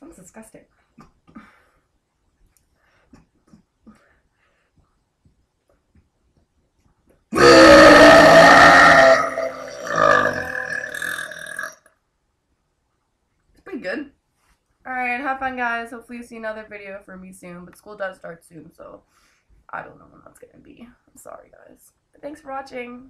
Sounds disgusting. It's pretty good. Alright, have fun guys. Hopefully you see another video from me soon. But school does start soon, so I don't know when that's gonna be. I'm sorry guys. But thanks for watching.